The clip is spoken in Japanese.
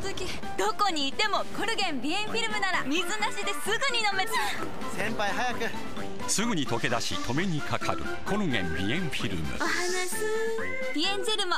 時どこにいてもコルゲン鼻炎フィルムなら水なしですぐに飲めちゃう先輩早く。すぐに溶け出し止めにかかるコルゲン鼻炎フィルム。お話。鼻炎ジェルも